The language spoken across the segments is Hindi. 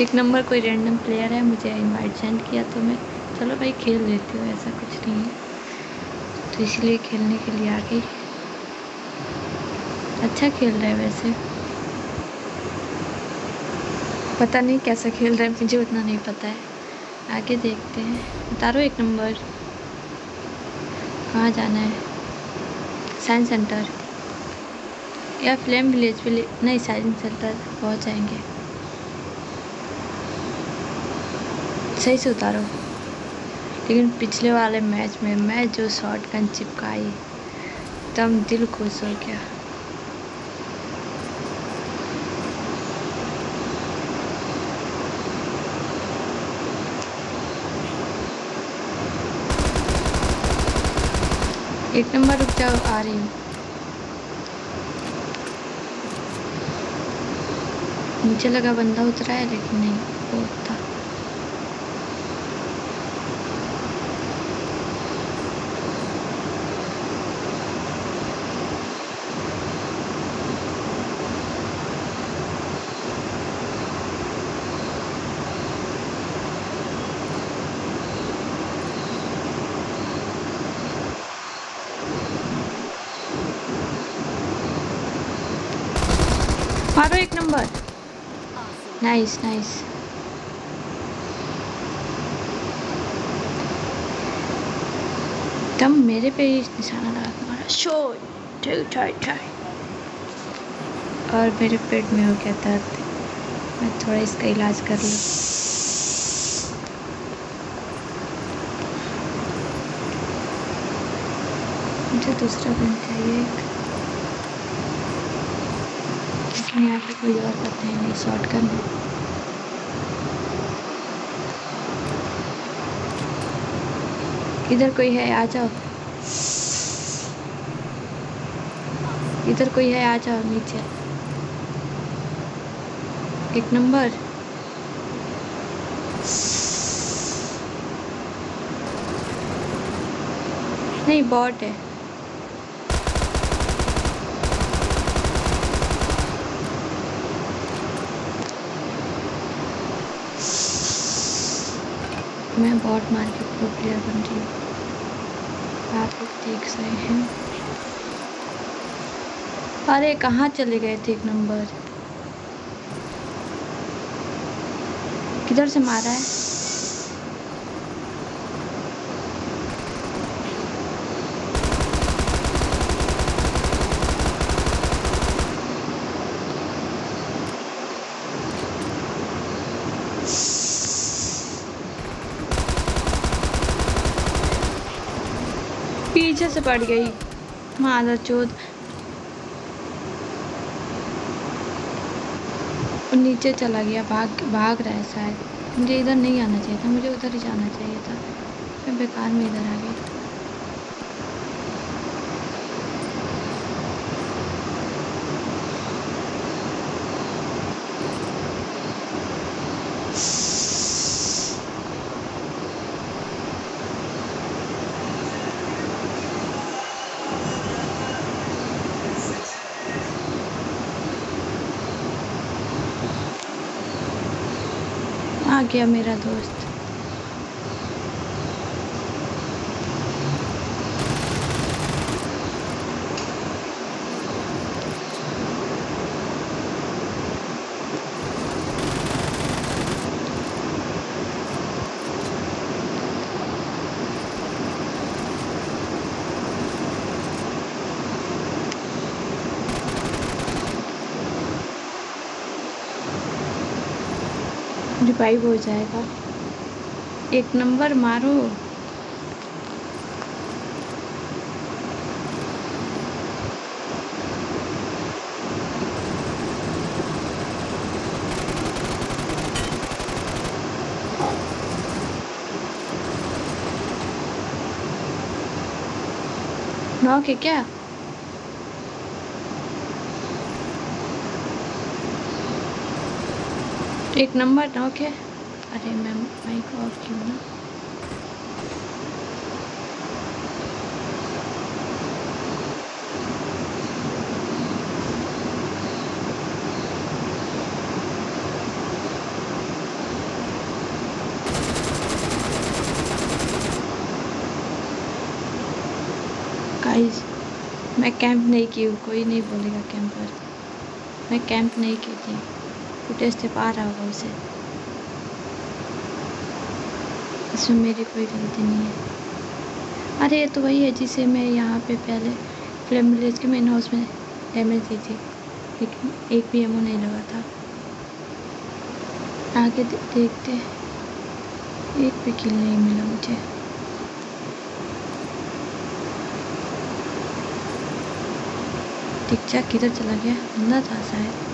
एक नंबर कोई रैंडम प्लेयर है, मुझे इनवाइट सेंड किया तो मैं, चलो भाई खेल लेती हूँ, ऐसा कुछ नहीं है। तो इसलिए खेलने के लिए आ गई अच्छा खेल रहा है वैसे। पता नहीं कैसा खेल रहा है, मुझे उतना नहीं पता है। आगे देखते हैं। उतारो एक नंबर। कहाँ जाना है? साइंस सेंटर या फ्लेम विलेज विलेज नहीं साइंस सेंटर पहुँच जाएँगे। सही से उतारो। लेकिन पिछले वाले मैच में मैं जो शॉर्ट गन चिपकाई, तब दिल खुश हो गया। एक नंबर रुक जाओ आ रही हूँ नीचे लगा बंदा उतरा है, लेकिन नहीं वो था मारो एक नंबर। नाइस नाइस तब मेरे पे निशाना लगा के मारा। शो ठीक ठीक ठीक और मेरे पेट में हो गया दर्द। मैं थोड़ा इसका इलाज कर लूँ। मुझे दूसरा गन चाहिए लेकिन यहाँ पे कोई और पता है नहीं शॉर्ट गन है इधर कोई है, आ जाओ। इधर कोई है, आ जाओ नीचे। एक नंबर। नहीं बॉट है। मैं बॉट मार के प्लेयर बन रही हूँ। आप लोग देख रहे हैं। अरे, कहाँ चले गए थे? एक नंबर। किधर से मारा है? पीछे से पड़ गई। मादा चोद नीचे चला गया, भाग भाग रहा है शायद। मुझे इधर नहीं आना चाहिए था, मुझे उधर ही जाना चाहिए था। मैं बेकार में इधर आ गई। आ गया मेरा दोस्त। रिवाइव हो जाएगा। एक नंबर मारो। नॉक है क्या? एक नंबर ना ओके अरे मैम माइक ऑफ़ क्यों ना? गाइस मैं कैंप नहीं की हूँ, कोई नहीं बोलेगा कैंपर मैं कैंप नहीं की थी। फुटेज से पा रहा होगा उसे। इसमें मेरी कोई गलती नहीं है। अरे, ये तो वही है जिसे मैं यहाँ पे पहले फ्लेम विलेज के मेन हाउस में डैमेज दी थी। लेकिन एक भी एमओ नहीं लगा था। आगे देखते एक भी किल नहीं मिला मुझे। किधर चला गया? अंदर था शायद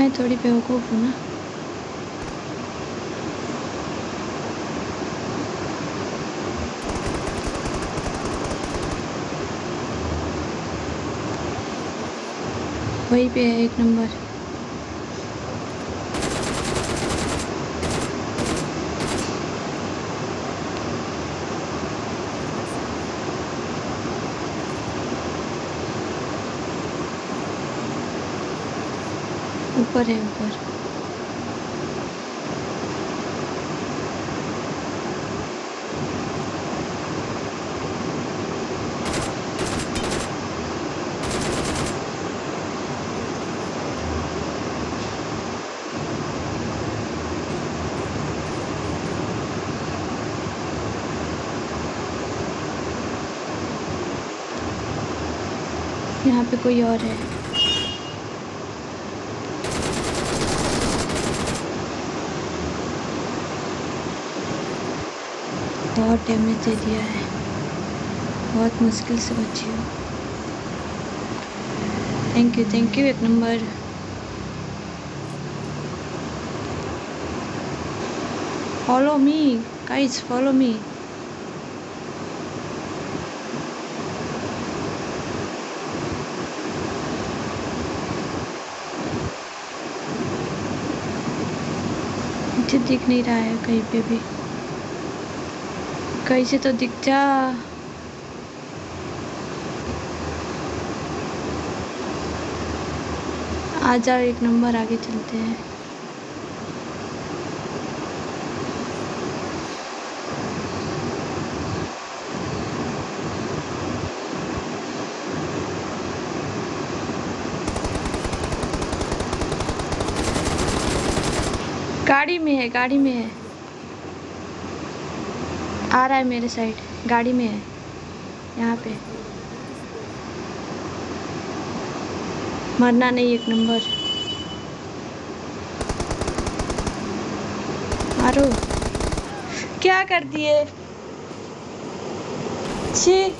मैं थोड़ी बेवकूफ़ हूँ ना। वही पे है एक नंबर। ऊपर है ऊपर। यहाँ पे कोई और है। बहुत डैमेज दे दिया है। बहुत मुश्किल से बची हूँ। थैंक यू थैंक यू एक number follow me guys follow me मुझे दिख नहीं रहा है कहीं पे भी। कहीं से तो दिख जा। आ जाओ एक नंबर आगे चलते हैं। गाड़ी में है, गाड़ी में है। आ रहा है मेरे साइड। गाड़ी में है। यहाँ पे। मरना नहीं एक नंबर। मारो। क्या कर दिए? छी।